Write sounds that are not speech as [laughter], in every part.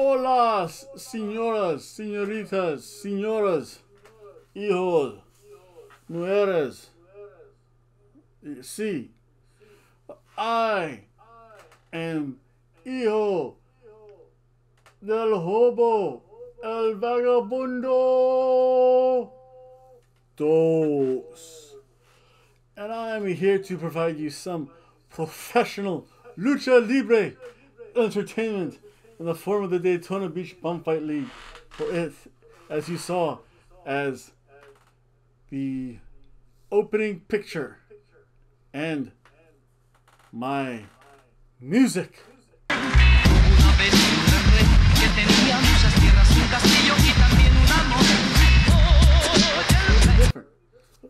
Hola, señoras, señoritas, señoras, hijos, mujeres. Sí, I am hijo del hobo, el vagabundo. Dos. And I am here to provide you some professional lucha libre entertainment in the form of the Daytona Beach Bum Fight League. For it, as you saw, as the opening picture and my music.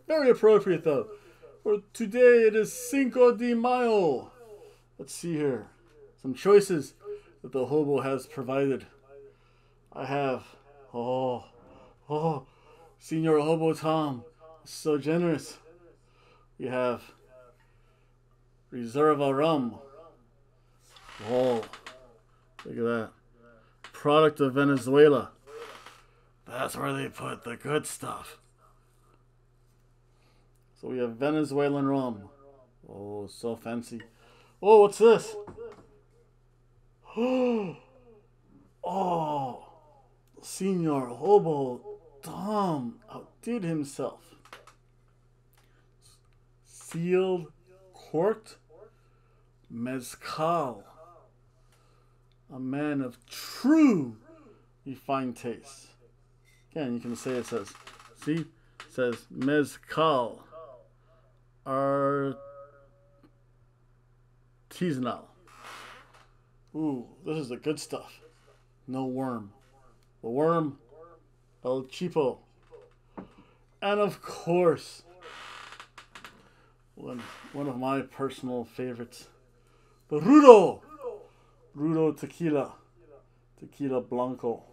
Very appropriate though. For today it is Cinco de Mayo. Let's see here. Some choices that the hobo has provided. I have oh oh Senior Hobo Tom. So generous. We have Reserva Rum. Oh look at that. Product of Venezuela. That's where they put the good stuff. So we have Venezuelan rum. Oh, so fancy. Oh, what's this? [gasps] Oh, Senor Hobo Tom outdid himself. Sealed corked mezcal. A man of true refined taste. Again, you can say it says, see, it says mezcal artisanal. Ooh, this is the good stuff. No worm. The worm, El Chipo. And of course, one, one of my personal favorites, the Rudo. Rudo Tequila. Tequila Blanco.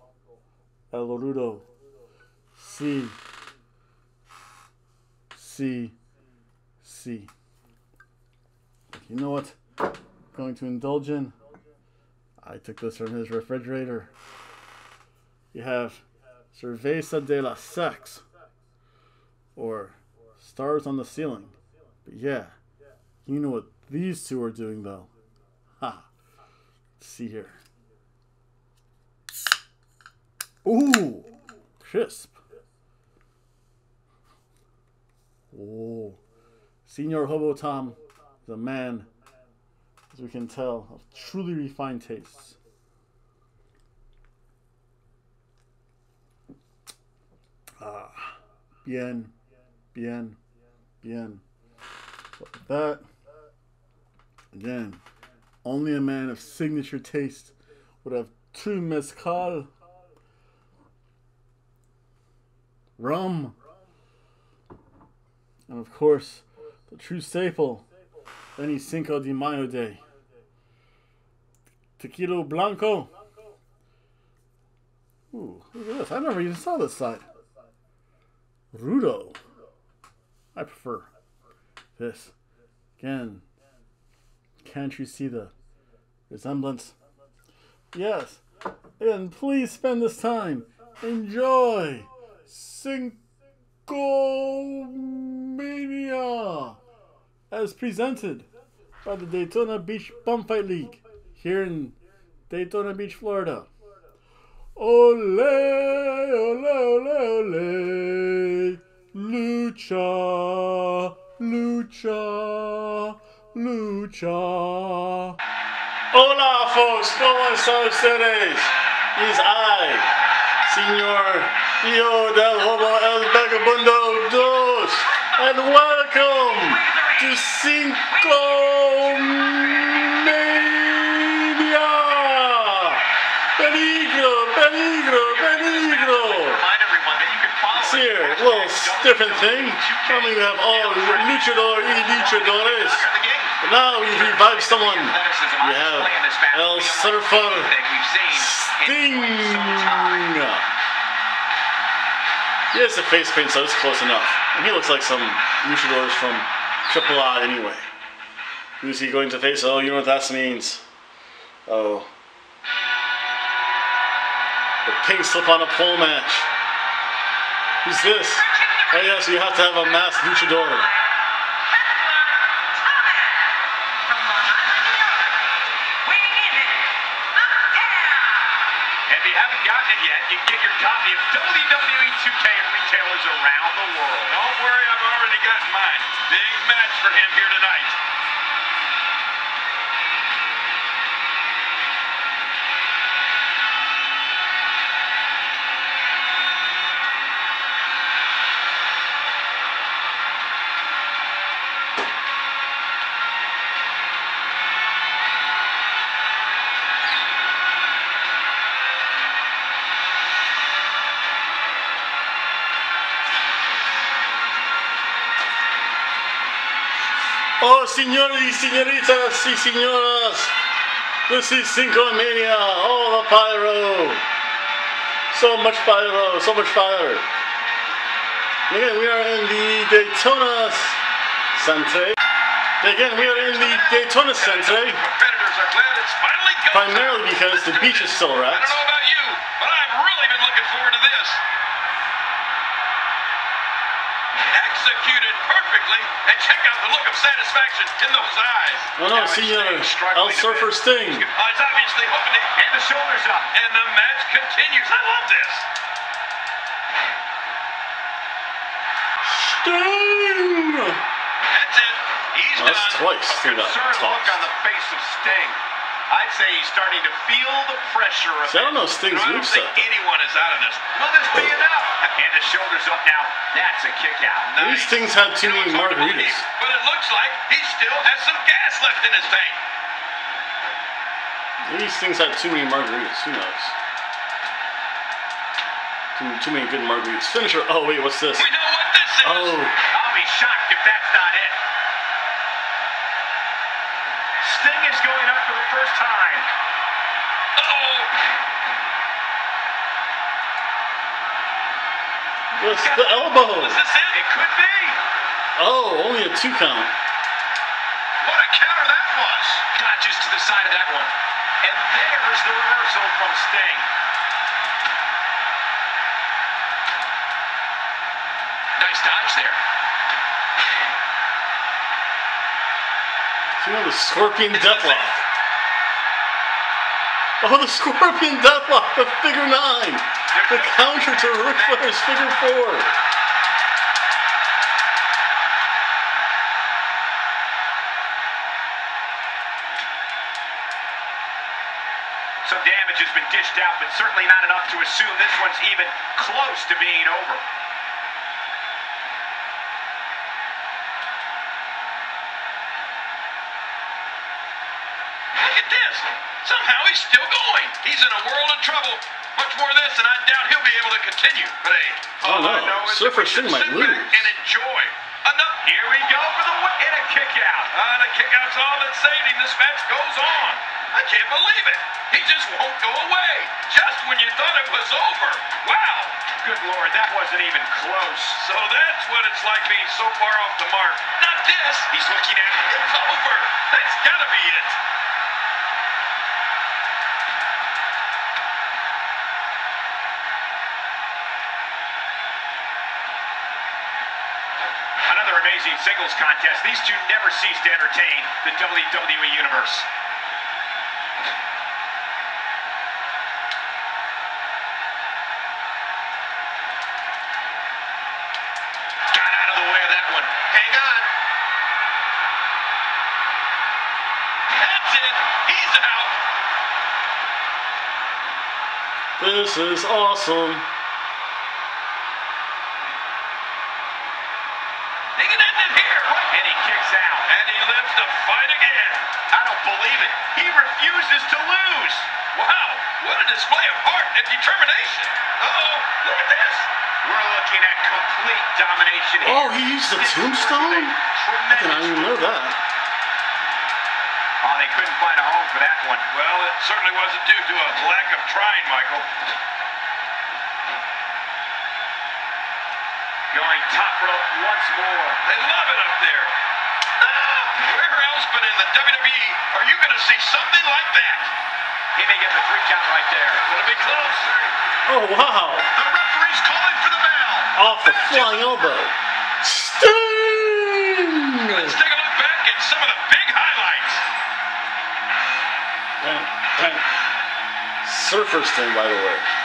El Rudo. C. C. C. You know what? I'm going to indulge in. I took this from his refrigerator. You have Cerveza de la Sex or Stars on the Ceiling. But yeah, you know what these two are doing though. Ha. Let's see here. Ooh, crisp. Oh, Senor Hobo Tom the man, as we can tell, of truly refined tastes. Ah, bien, bien, bien. But that, again, only a man of signature taste would have true mezcal, rum, and of course, the true staple, any Cinco de Mayo day. Tequila Blanco. Ooh, look at this. I never even saw this side. Rudo. I prefer this. Again, can't you see the resemblance? Yes. And please spend this time. Enjoy Cinco Mania as presented by the Daytona Beach Bumfight League here in Daytona Beach, Florida. Ole, ole, ole, ole. Lucha, lucha, lucha. Hola, folks. ¿Cómo están ustedes? Is I, Señor Hijo del Hobo El Vagabundo Dos, and welcome to Cinco Mania. Peligro, peligro, peligro. Remind everyone that you can follow It's here, a little different thing. Normally we have all luchador y luchadores. But now we revive someone. We have El Surfer Sting. He has a face paint, so it's close enough. And he looks like some luchadors from Triple A anyway. Who's he going to face? Oh, you know what that means. Oh. The king slip on a pole match. Who's this? Oh yes, you have to have a masked luchador. And if you haven't gotten it yet, you can get your copy of WWE 2K at retailers around the world. Don't worry, I've already got mine. Big match for him here tonight. Señores y señoritas y señoras, this is Cinco Mania. Oh, the pyro. So much pyro, so much fire. Again, we are in the Daytona Center. Again, we are in the Daytona Center, Competitors are glad it's finally go time. primarily because the beach is still I wrapped. don't know about you, but I've really been looking forward to this. Executed perfectly, and check out the look of satisfaction in those eyes. Oh no, see uh, El Surfer. Sting. Oh, it's obviously hoping to and the shoulders up, and the match continues. I love this. Sting! That's it. He's Well, that's done. twice A through that look on the face of Sting. I'd say he's starting to feel the pressure of See, I don't it. know Sting's I don't think anyone is out of this. Will this be enough? And the shoulders up now. That's a kick out. Nice. Sting's had too know, many margaritas. But it looks like he still has some gas left in his tank. Maybe Sting's had too many margaritas. Who knows? Too, too many good margaritas. Finisher. Oh wait, what's this? We know what this is. Oh. I'll be shocked if that's not it. Sting is going up for the first time. Uh-oh. What's the elbow? Is this it? It could be. Oh, only a two count. What a counter that was. Dodges to the side of that one. And there's the reversal from Sting. Nice dodge there. You know the Scorpion Deathlock. Oh, the Scorpion Deathlock, the figure nine. [laughs] The counter to Ric Flair's figure four. Some damage has been dished out, but certainly not enough to assume this one's even close to being over. Look at this. Somehow he's still going. He's in a world of trouble. Much more of this, and I doubt he'll be able to continue. But hey, Oh, no. know is Surfer that we should Sting might lose. and enjoy. Enough. Here we go for the win. And a kick out. Uh, the kick out's all that saved him. This match goes on. I can't believe it. He just won't go away. Just when you thought it was over. Wow. Good Lord, that wasn't even close. So that's what it's like being so far off the mark. Not this. He's looking at it. It's over. That's gotta be it. Singles contest. These two never cease to entertain the WWE Universe. Got out of the way of that one. Hang on. That's it. He's out. This is awesome. They can end it here. And he kicks out. And he lives to fight again. I don't believe it. He refuses to lose. Wow. What a display of heart and determination. Uh-oh. Look at this. We're looking at complete domination Oh, the tombstone? I did not even know that. Oh, they couldn't find a home for that one. Well, it certainly wasn't due to a lack of trying, Michael. Going top rope once more. They love it up there. Ah, where else but in the WWE are you going to see something like that? He may get the three count right there. It'll be close. Oh, wow. The referee's calling for the bell. Off the flying elbow. Bang, bang. Surfer Sting, by the way.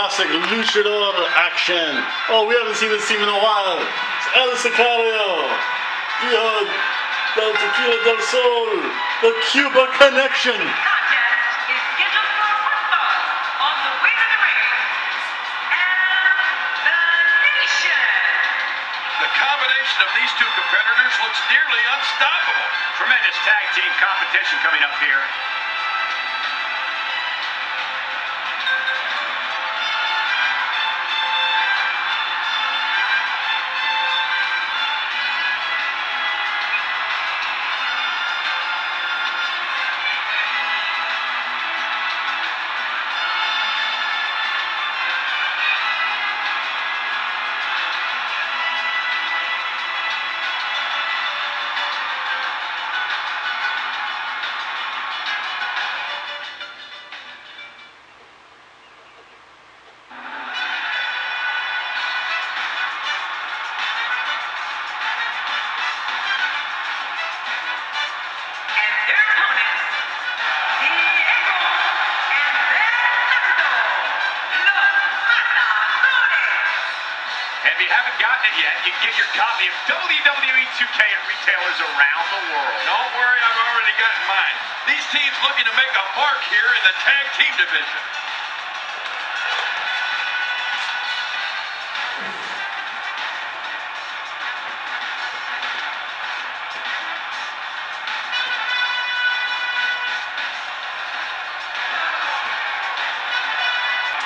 Classic luchador action. Oh, we haven't seen this team in a while. It's El Sicario, Hijo del Tequila del Sol, the Cuba Connection. Y2K at retailers around the world. Don't worry, I've already got mine. These teams looking to make a mark here in the tag team division.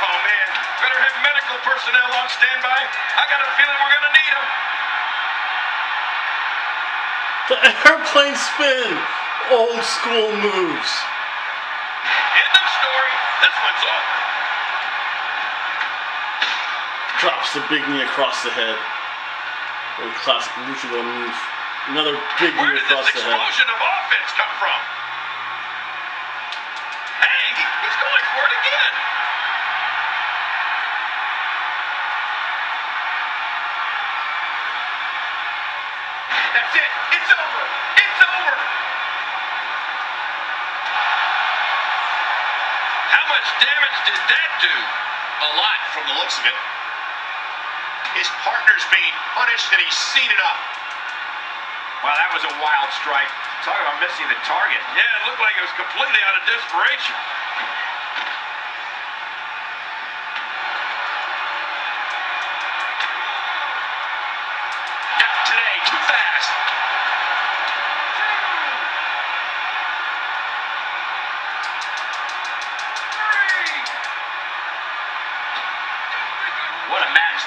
Oh man! Better have medical personnel on standby. I got a feeling we're going to The airplane spin. Old school moves. End of story. This one's over. Drops the big knee across the head. Old classic luchador move. Another big Where knee across the head. explosion of offense come from? That's it. It's over. It's over. How much damage did that do? A lot from the looks of it. His partner's being punished and he's seen it up. Wow, that was a wild strike. Talk about missing the target. Yeah, it looked like it was completely out of desperation.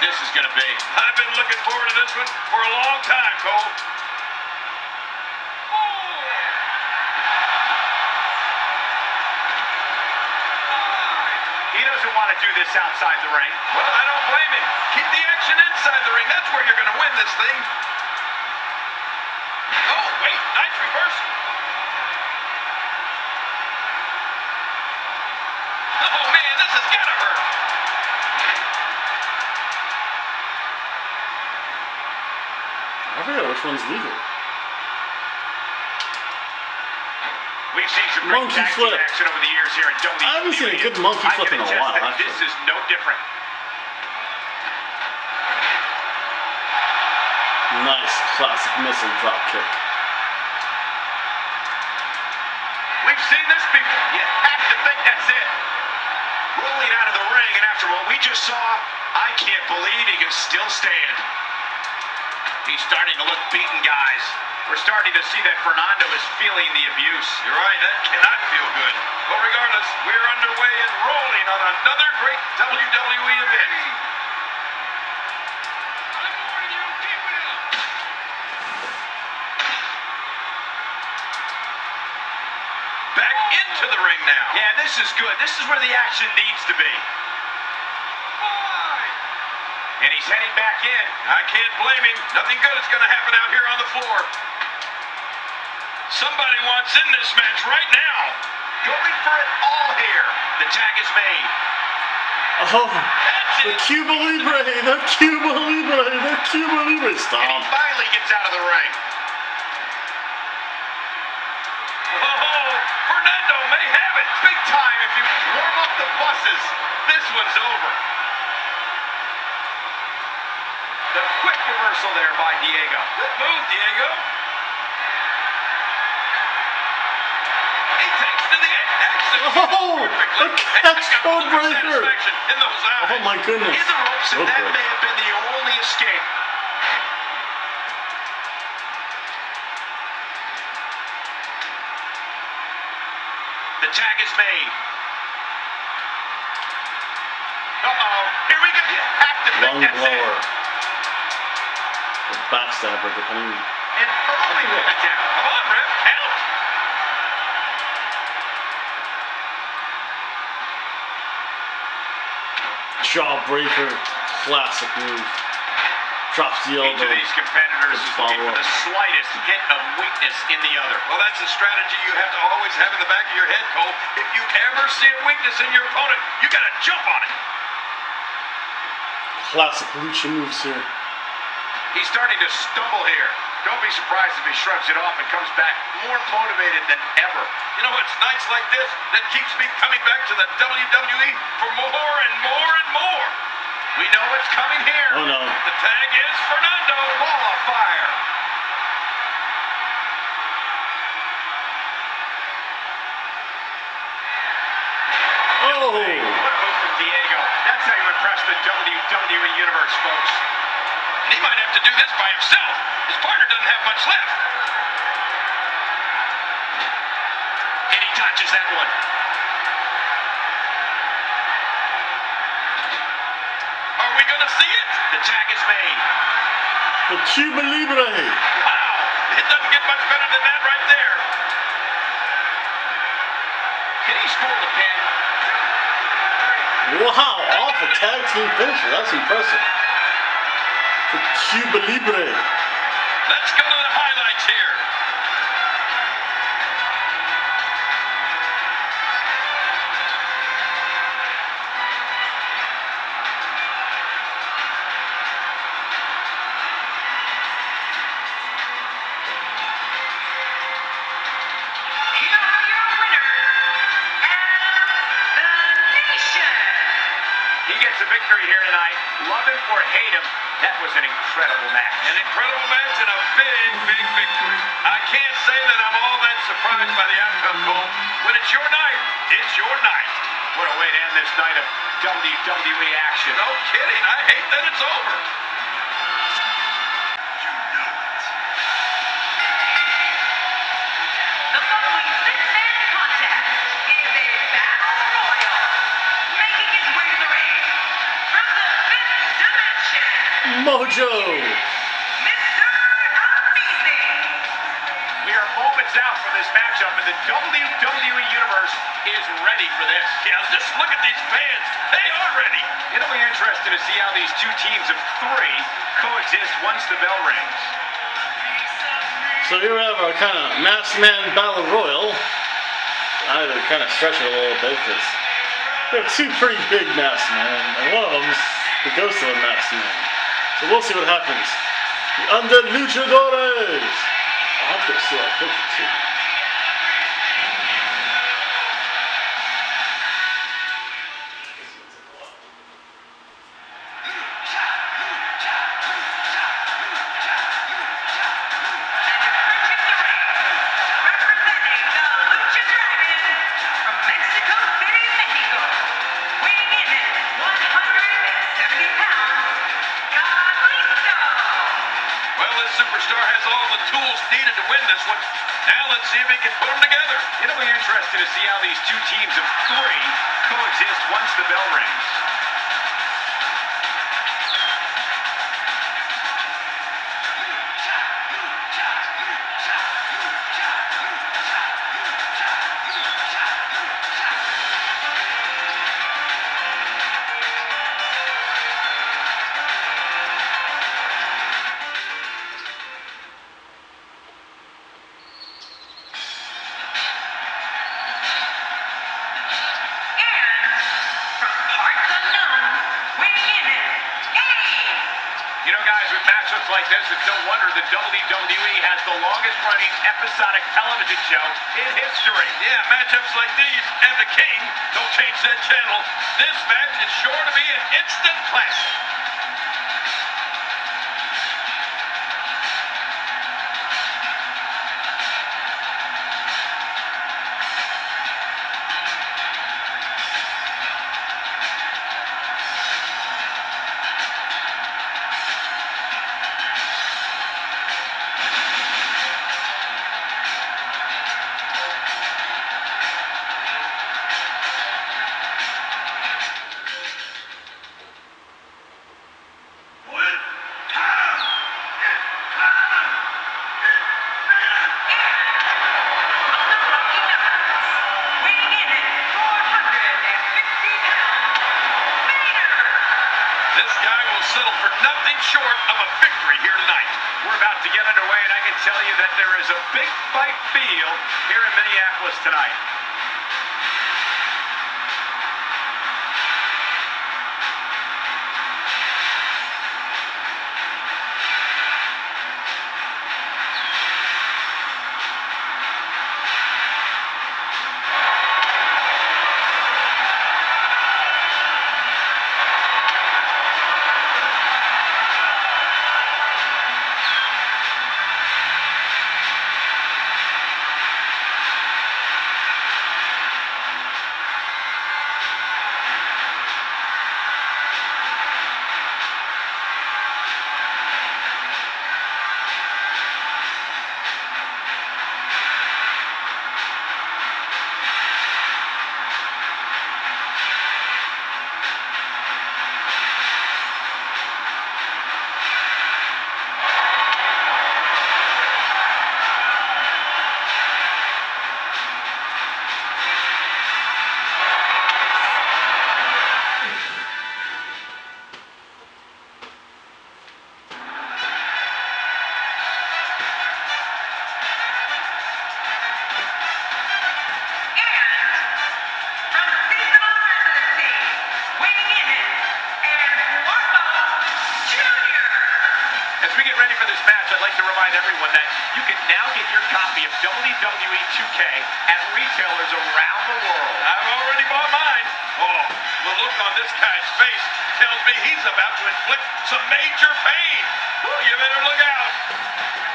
This is going to be. I've been looking forward to this one for a long time, Cole. He doesn't want to do this outside the ring. Well, I don't blame him. Keep the action inside the ring. That's where you're going to win this thing. Oh, wait. Nice reversal. Oh, man, this has got to hurt. Which one's legal. We've seen some great Monkey flip. action over the years here in WWE. I haven't seen a good monkey flip in a while, actually. This is no different. Nice classic missile drop kick. We've seen this before. You have to think that's it. rolling out of the ring, and after what we just saw, I can't believe he can still stand. He's starting to look beaten, guys. We're starting to see that Fernando is feeling the abuse. You're right, that cannot feel good. But regardless, we're underway and rolling on another great WWE event. Back into the ring now. Yeah, this is good. This is where the action needs to be. And he's heading back in. I can't blame him. Nothing good is going to happen out here on the floor. Somebody wants in this match right now. Going for it all here. The tag is made. Oh, That's the it. Cuba Libre, the Cuba Libre, the Cuba Libre. And he Stop. finally gets out of the ring. Oh, Fernando may have it. Big time if you warm up the buses. This one's over. The quick reversal there by Diego. Good move, Diego. He takes to the exit. Oh, perfectly. a And catch code the look of breaker. satisfaction In those oh eyes. Oh my goodness. In the ropes, and that may have been the only escape. The tag is made. Uh-oh. Here we go. You have to think Lung that's blower. it. Or backstabber, depending. An early attack. Come on, Rip. Count. Jawbreaker. Classic move. Drops the Each elbow. of these competitors is looking for follow-up. the slightest hint of weakness in the other. Well, that's a strategy you have to always have in the back of your head, Cole. If you ever see a weakness in your opponent, you got to jump on it. Classic lucha moves here. He's starting to stumble here. Don't be surprised if he shrugs it off and comes back more motivated than ever. You know, it's nights like this that keeps me coming back to the WWE for more and more and more. We know it's coming here. Oh, no. The tag is Fernando Ball of Fire. Oh! What a move from Diego. That's how you impress the WWE Universe, folks. And he might have to do this by himself. His partner doesn't have much left. And he touches that one. Are we going to see it? The tag is made. The Cuba Libre. Wow. It doesn't get much better than that right there. Can he score the pin? Wow, off a tag team finisher. That's impressive. Cuba Libre. Let's go to the highlights that was an incredible match. An incredible match and a big, big victory. I can't say that I'm all that surprised by the outcome, Cole. When it's your night, it's your night. What a way to end this night of WWE action. No kidding. I hate that it's over. Mojo. We are moments out this matchup, and the WWE Universe is ready for this. Yeah, just look at these fans. They are ready. It'll be interesting to see how these two teams of three coexist once the bell rings. So here we have our kind of masked man battle royal. I had to kind of stretch it a little bit because there are two pretty big masked men, and one of them's the ghost of a masked man. So we'll see what happens. The Undead Luchadores. I have to see that picture too. The needed to win this one. Now let's see if he can put them together. It'll be interesting to see how these two teams of three coexist once the bell rings. This match is sure everyone that you can now get your copy of WWE 2K at retailers around the world. I've already bought mine. Oh, the look on this guy's face tells me he's about to inflict some major pain. Oh, you better look out.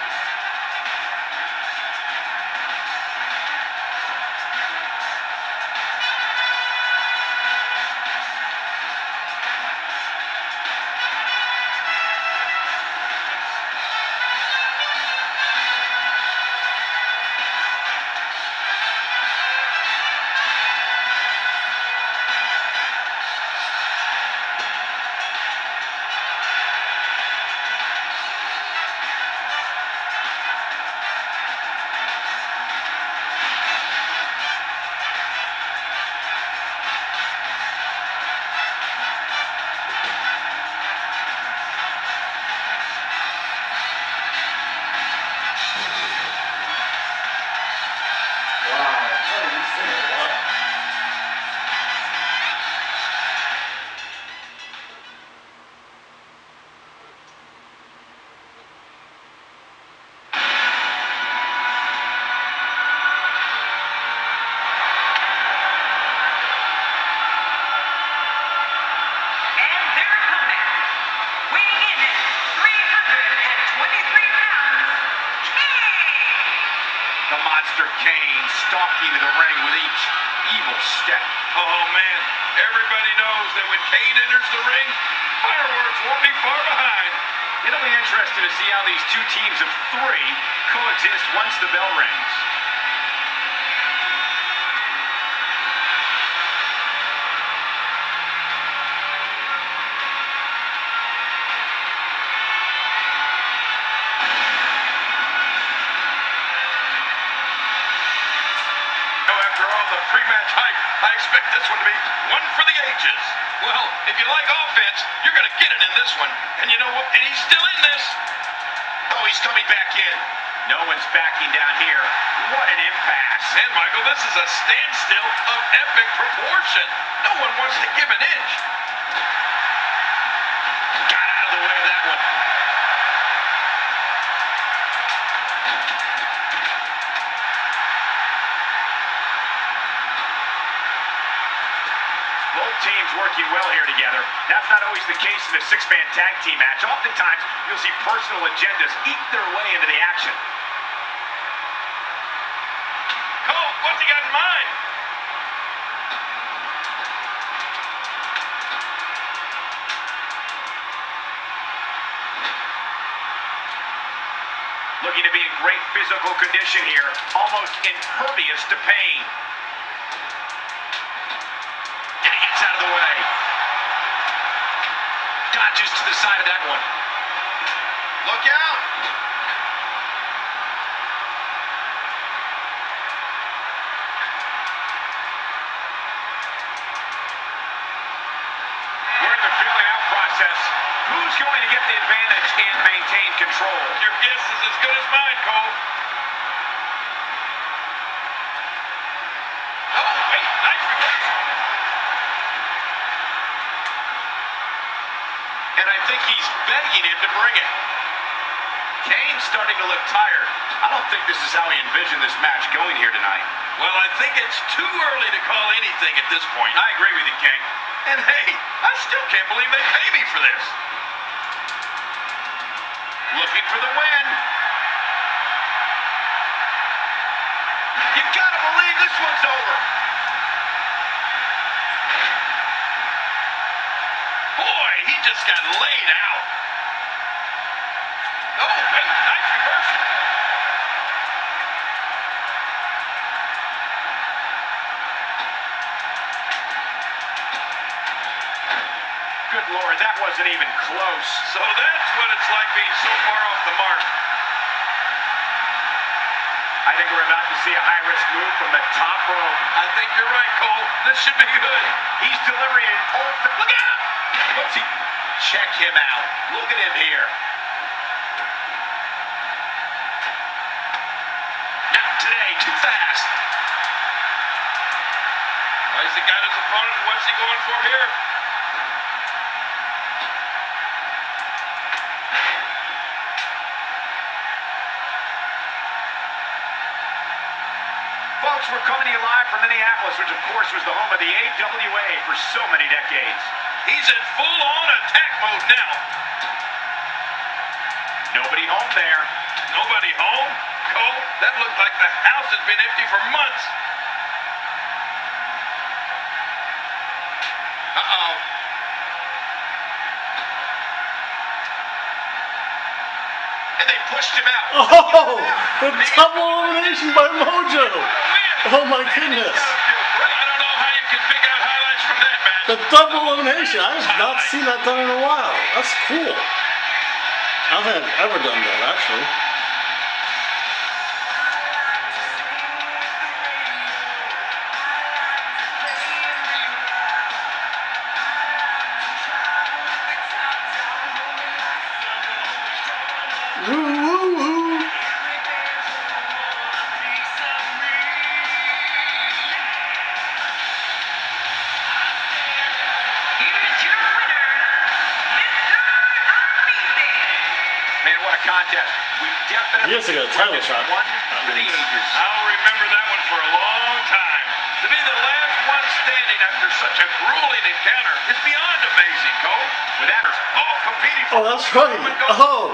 Stalking the ring with each evil step. Oh, man. Everybody knows that when Kane enters the ring, fireworks won't be far behind. It'll be interesting to see how these two teams of three coexist once the bell rings. This one. And you know what? And he's still in this. Oh, he's coming back in. No one's backing down here. What an impasse. And Michael, this is a standstill of epic proportion. No one wants to give an inch. Got out of the way of that one. Both teams working well here together. That's not always the case in a six-man tag team match. Oftentimes, you'll see personal agendas eke their way into the action. Cole, what's he got in mind? Looking to be in great physical condition here, almost impervious to pain. And he gets out of the way. Dodges to the side of that one. Look out. We're in the feeling out process. Who's going to get the advantage and maintain control? Your guess is as good as mine, Cole. Oh, wait, nice reversal. And I think he's begging him to bring it. Kane's starting to look tired. I don't think this is how he envisioned this match going here tonight. Well, I think it's too early to call anything at this point. I agree with you, Kane. And hey, I still can't believe they pay me for this. Looking for the win. You gotta believe this one's over. Boy, he just got laid out. Oh, wait, nice reversal. Good lord, that wasn't even close. So that's what it's like being so far off the mark. I think we're about to see a high-risk move from the top rope. I think you're right, Cole. This should be good. He's delivering an old. Look out! What's he? Check him out. Look at him here. Not today. Too fast. Why has he got his opponent? What's he going for here? Folks, we're coming to you live from Minneapolis, which of course was the home of the AWA for so many decades. He's in full-on attack mode now. Nobody home there. Nobody home? Cole, that looked like the house has been empty for months. Uh-oh. And they pushed him out. Oh, the double elimination by Mojo. Oh my goodness. I don't know how you can pick out highlights from that match. The double elimination. I have not seen that done in a while. That's cool. I don't think I've ever done that actually. After such a grueling encounter beyond amazing, Cole. With that, All competing for Oh, that's right. Oh,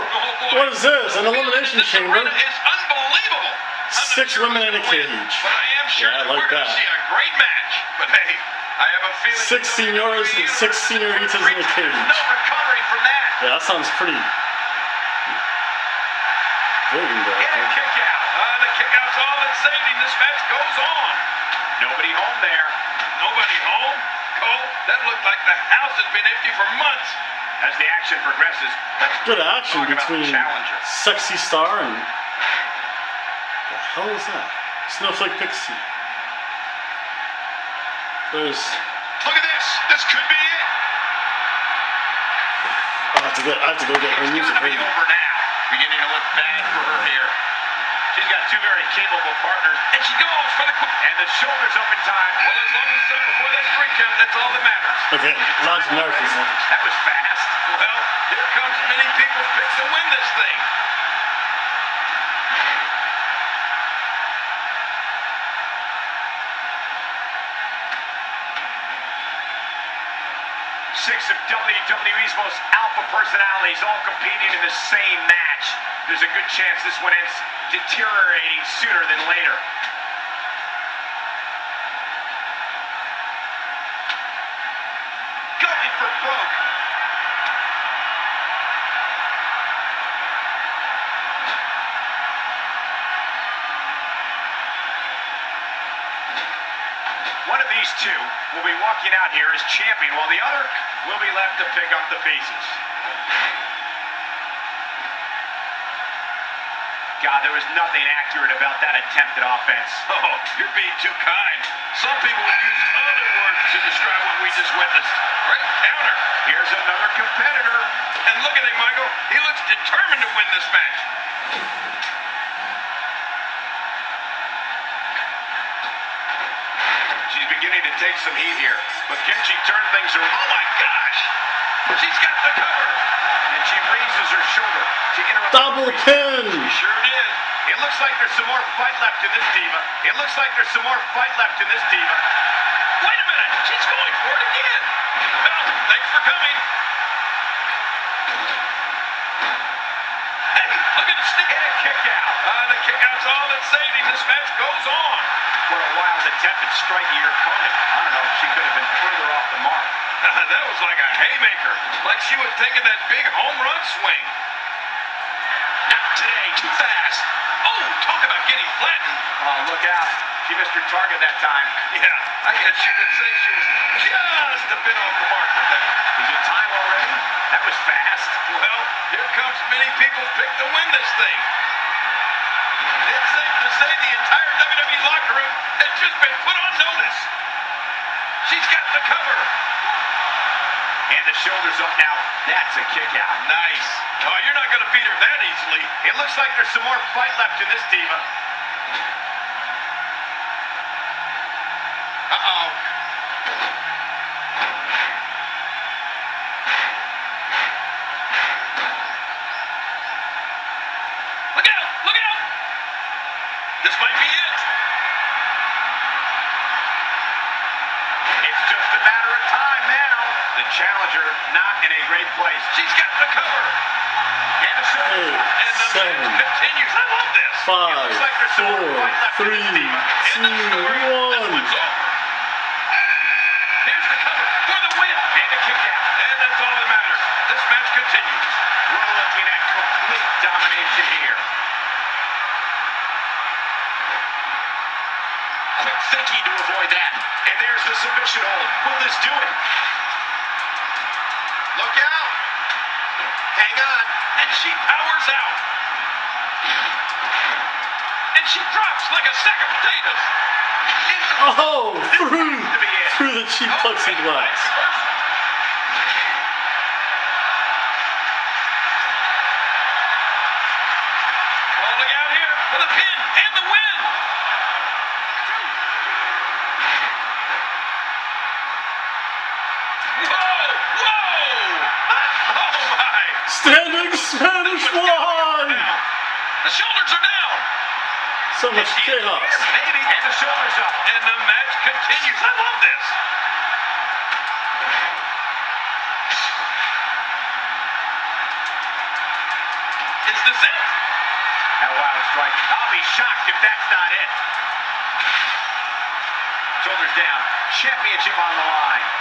what is this? An elimination this chamber? unbelievable. I'm Six sure women in a win, cage. But I am sure Yeah, I like that. see a great match. But hey, I have a feeling Six seniors and six senoritas in a cage. No recovering from that. Yeah, that sounds pretty Blatant there. I And a think. kick out. Uh, the kick out's all that's saved him. This match goes on. Nobody home there. Nobody home. Cole, that looked like the house has been empty for months. As the action progresses, let's Good action talk about the between challenger. Sexy Star and. The hell is that? Snowflake Pixie. There's. Look at this. This could be it. I have to get. I have to go get her music. to be over now. Beginning to look bad for her here. She's got two very capable partners. And she goes for the quick. And the shoulders up in time. Well, as long as it's up before that three count, that's all that matters. Okay, launch Americans. That was fast. Well, here comes many people pick to win this thing. Six of WWE's most alpha personalities all competing in the same match. There's a good chance this one ends deteriorating sooner than later. Going for broke. One of these two will be walking out here as champion, while the other will be left to pick up the pieces. God, there was nothing accurate about that attempted offense. [laughs] Oh, you're being too kind. Some people would use other words to describe what we just witnessed. Right counter. Here's another competitor. And look at him, Michael. He looks determined to win this match. She's beginning to take some heat here. But can she turn things around? Oh my gosh! She's got the cover. And she raises her shoulder to interrupt. Double pin. She sure did. It looks like there's some more fight left in this diva. It looks like there's some more fight left in this diva. Wait a minute. She's going for it again. Well, thanks for coming. Hey, look at the stick. And a kick out. Uh, the kick out's all that's him. This match goes on. What a wild attempt at striking your opponent. I don't know if she could have been further off the mark. [laughs] that was like a haymaker. Like she was taking that big home run swing. Not today. Too fast. Oh, talk about getting flattened. Oh, look out. She missed her target that time. Yeah, I guess you could say she was just a bit off the mark with that. Is it time already? That was fast. Well, here comes many people pick to win this thing. It's safe to say the entire WWE locker room has just been put on notice. She's got the cover. And the shoulders up now. That's a kick out. Nice. Oh, you're not going to beat her that easily. It looks like there's some more fight left in this diva. Uh-oh. Look out! Look out! This might be it. It's just a matter of time now. The not in a great place. She's got the cover. And the. Eight, And the seven, continues. I love this. five, looks like there's four, fight left in this three, diva. End of two, one. Here's the cover for the win. And a kick out. And that's all that matters. This match continues. We're looking at complete domination here. Quick thinking to avoid that. And there's the submission hold. Will this do it? Look out. Hang on. And she powers out. And she drops like a sack of potatoes. Oh, through to be it. through the cheap plexiglass. Falling out here for the pin and the win. Whoa! Whoa! Oh my! Standing Spanish fly. The shoulders are down. So much She- chaos. Maybe. And the. And the match continues. I love this. Is this it? That wild strike. I'll be shocked if that's not it. Shoulders down. Championship on the line.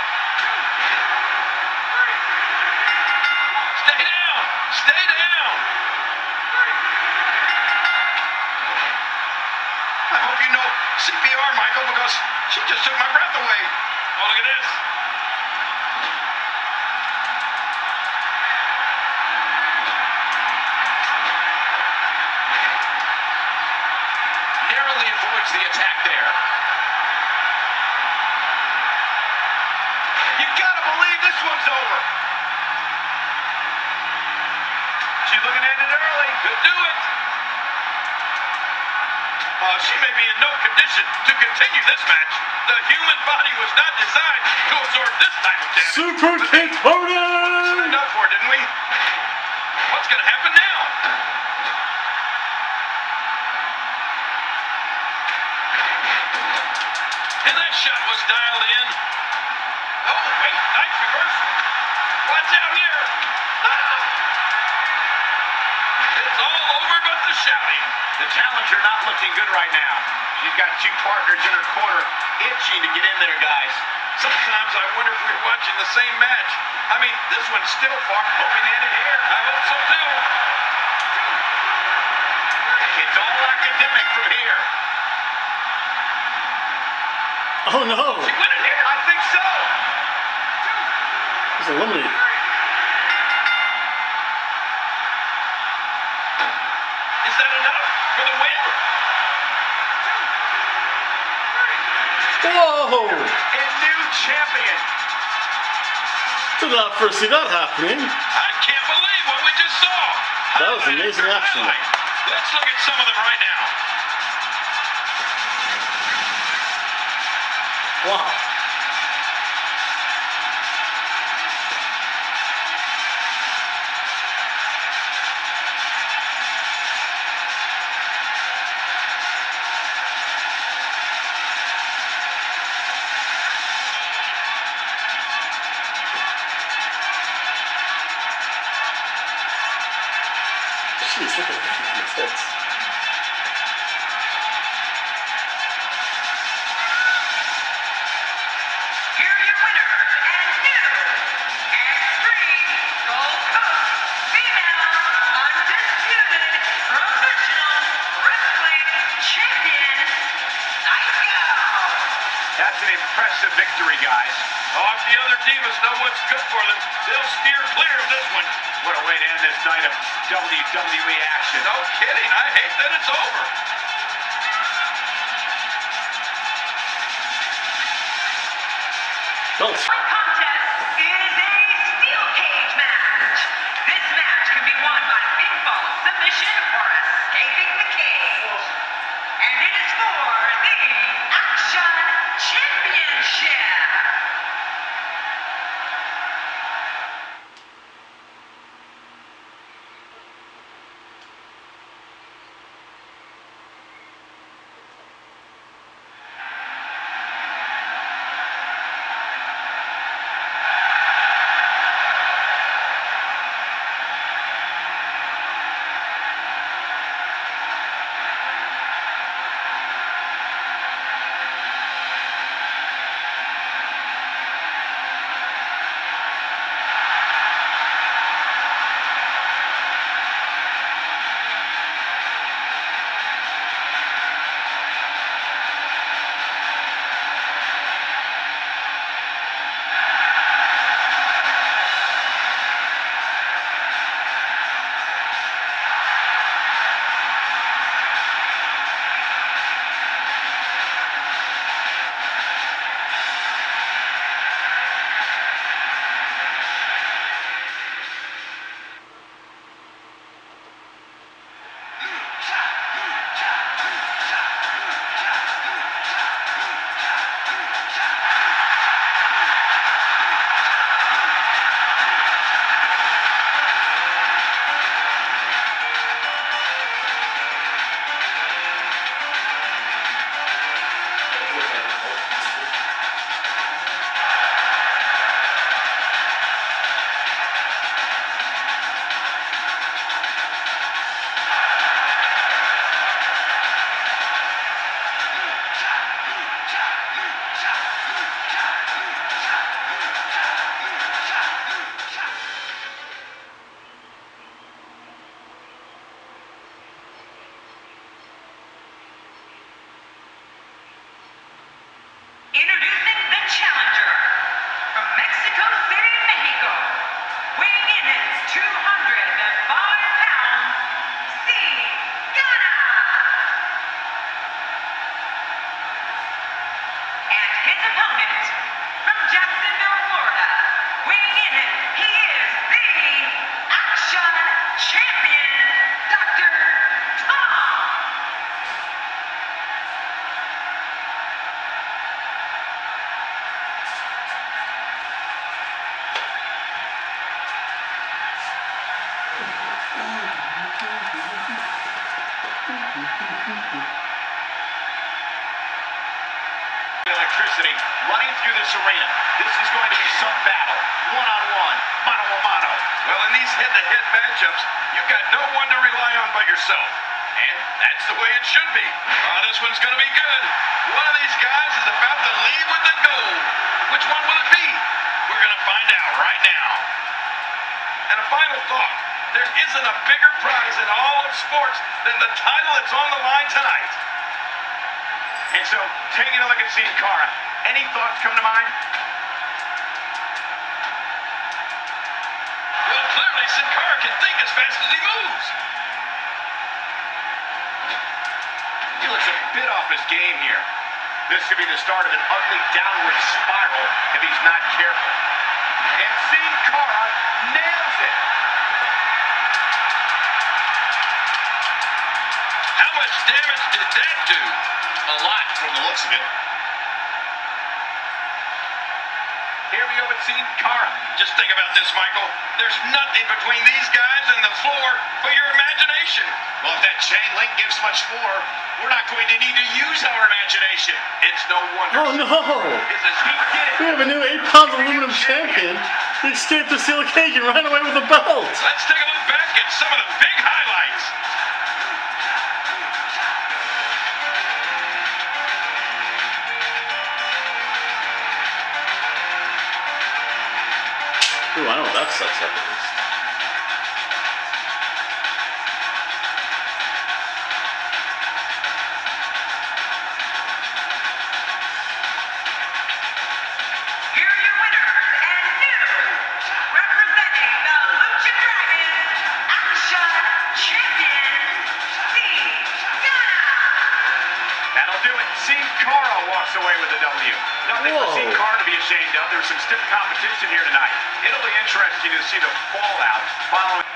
CPR, Michael, because she just took my breath away. Oh, look at this. In no condition to continue this match. The human body was not designed to absorb this type of damage. Super kick Hogan! Signed up for it, didn't we? What's gonna happen now? And that shot was dialed in. Oh, wait, nice reversal. Watch out here. Ah! It's all over but the shouting. The challenger not looking good right now. She's got two partners in her corner itching to get in there, guys. Sometimes I wonder if we're watching the same match. I mean, this one's still far. Hoping to end it here. I hope so too. It's all academic from here. Oh no! She win it here? I think so. He's eliminated. Is that enough for the win? Whoa! And new champion. Did not foresee that happening. I can't believe what we just saw. That was amazing action. Let's look at some of them right now. Wow. Don't. And a final thought. There isn't a bigger prize in all of sports than the title that's on the line tonight. And so, taking a look at Sin Cara, any thoughts come to mind? Well, clearly Sin Cara can think as fast as he moves. He looks a bit off his game here. This could be the start of an ugly downward spiral if he's not careful. And Sin Cara nails much damage did that do? A lot from the looks of it. Here we go with Sin Cara. Just think about this, Michael. There's nothing between these guys and the floor but your imagination. Well, if that chain link gives much more, we're not going to need to use our imagination. It's no wonder. Oh no! This is He did it. We have a new 8 pound aluminum champion. He escaped the steel cage and ran away with the belt. Let's take a look back at some of the big highlights. Ooh, I know that walks away with a W. Nothing for Whoa. Sin to be ashamed of. There's some stiff competition here tonight. It'll be interesting to see the fallout following.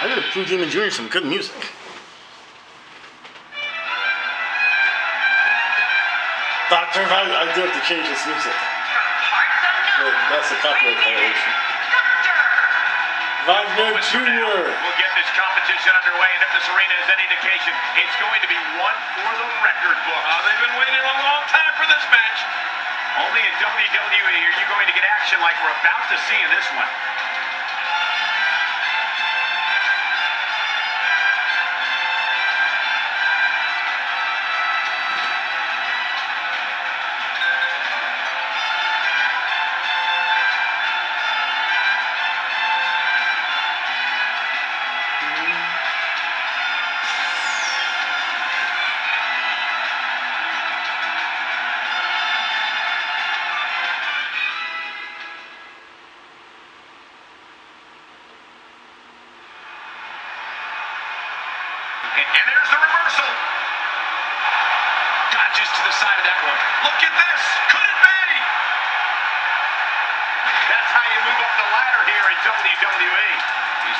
I did Blue Demon Jr. some good music. Doctor, I, I do have to change this music. From parts unknown, Well, that's a copyright weighing in violation. at Doctor. Wagner Moments from now, Jr. We'll get this competition underway, and if this arena is any indication, it's going to be one for the record book. Oh, they've been waiting a long time for this match. Only in WWE are you going to get action like we're about to see in this one.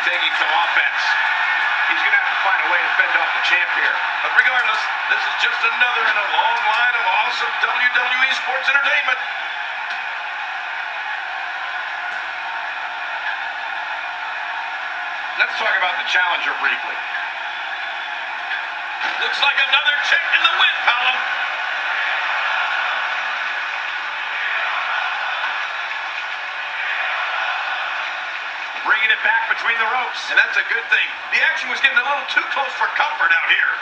Taking some offense. He's going to have to find a way to fend off the champ here. But regardless, this is just another in a long line of awesome WWE sports entertainment. Let's talk about the challenger briefly. Looks like another check in the win column. Bringing it back between the ropes. And that's a good thing. The action was getting a little too close for comfort out here.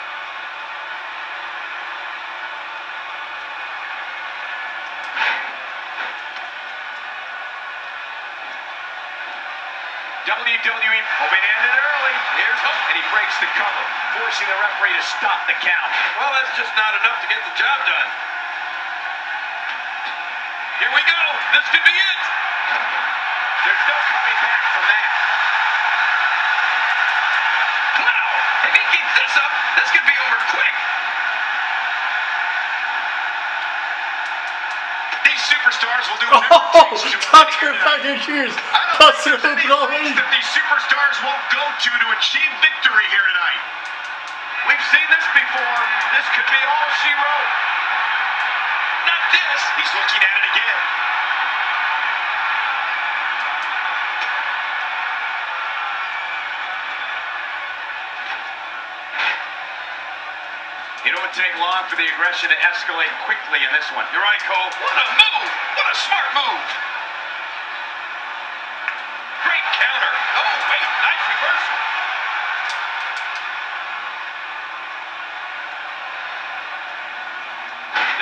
WWE hoping to end it early. Here's hope. And he breaks the cover, forcing the referee to stop the count. Well, that's just not enough to get the job done. Here we go. This could be it. There's no coming back from that. Wow. If he keeps this up, this could be over quick. These superstars will do Oh, whatever it takes Dr. Packer cheers. I don't Busted think there's open any already. place that these superstars won't go to to achieve victory here tonight. We've seen this before. This could be all she wrote. Not this. He's looking at it again. Take long for the aggression to escalate quickly in this one. You're right, Cole. What a move. What a smart move. Great counter. Oh, wait. Nice reversal.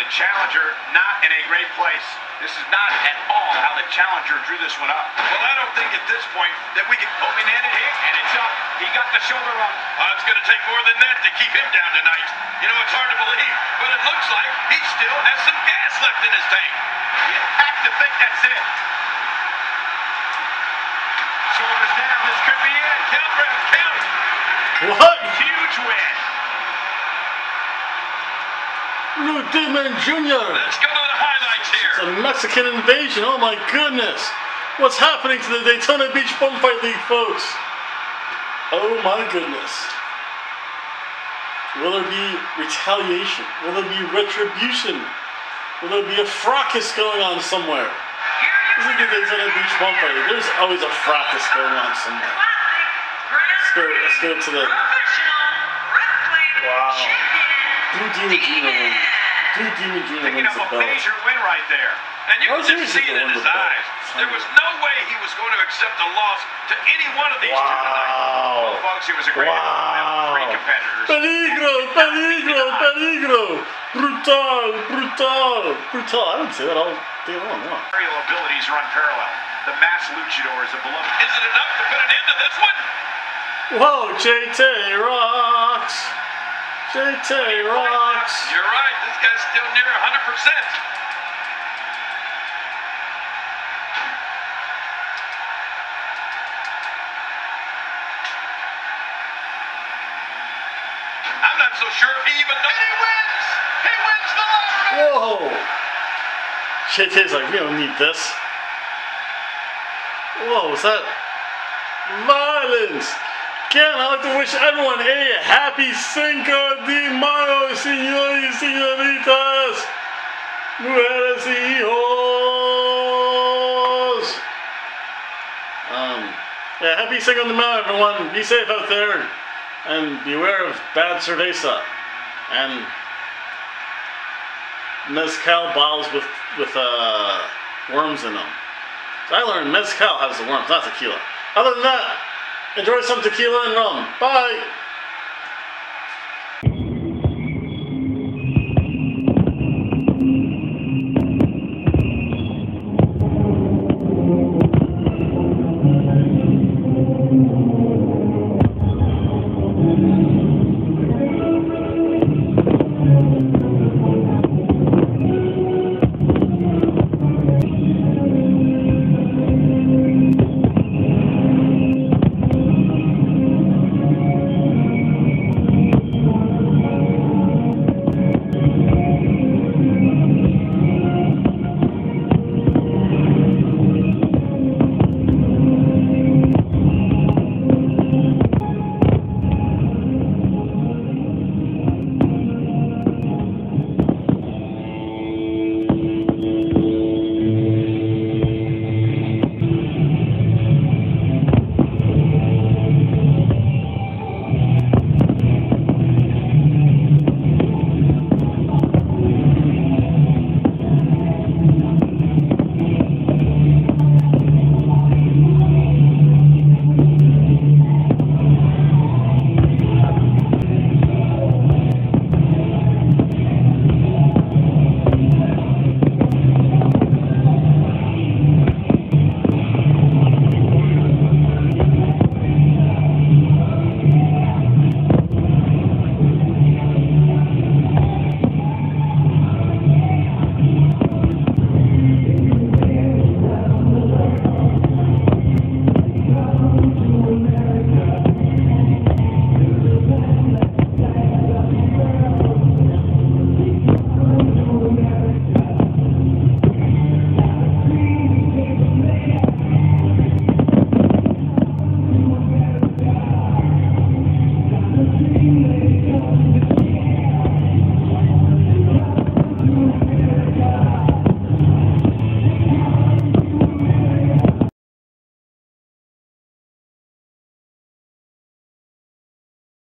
The challenger not in a great place. This is not at all how the challenger drew this one up. Well, I don't think at this point that we can Hoping in it here, and it's up. He got the shoulder up. Oh, it's going to take more than that to keep him down tonight. You know, it's hard to believe, but it looks like he still has some gas left in his tank. You have to think that's it. Shoulders down. This could be it. Count, Brad, count. What? Huge win. Blue Demon Jr. Let's go to the highlights here. It's a Mexican invasion. Oh my goodness. What's happening to the Daytona Beach BumFight League, folks? Oh my goodness. Will there be retaliation? Will there be retribution? Will there be a fracas going on somewhere? This is the Daytona Beach BumFight League. There's always a fracas going on somewhere. Let's go- let's go to the- Demon Jr. wins. Blue Demon Jr. Picking up the a belt. major win right there. And you can just see it in his eyes. There was no way he was going to accept a loss to any one of these two tonight. Well, folks, it was a great Wow. Three competitors. Peligro, peligro, peligro. Brutal, brutal, brutal. I would say that all day long. Wow. Aerial abilities are unparalleled. The mass luchador is a beloved. Is it enough to put an end to this one? Whoa, JT rocks. JT rocks. You're right. This guy's still near 100%. I'm not so sure if he even knows. He wins! He wins the lottery! Whoa. [laughs] JT's like, we don't need this. Whoa, was that violence? Again, I'd like to wish everyone a happy Cinco de Mayo, señores y señoritas, mujeres y hijos. Um, yeah, happy Cinco de Mayo, everyone. Be safe out there, and beware of bad cerveza, and mezcal bottles with with uh, worms in them. So I learned mezcal has the worms, not tequila. Other than that, enjoy some tequila and rum. Bye.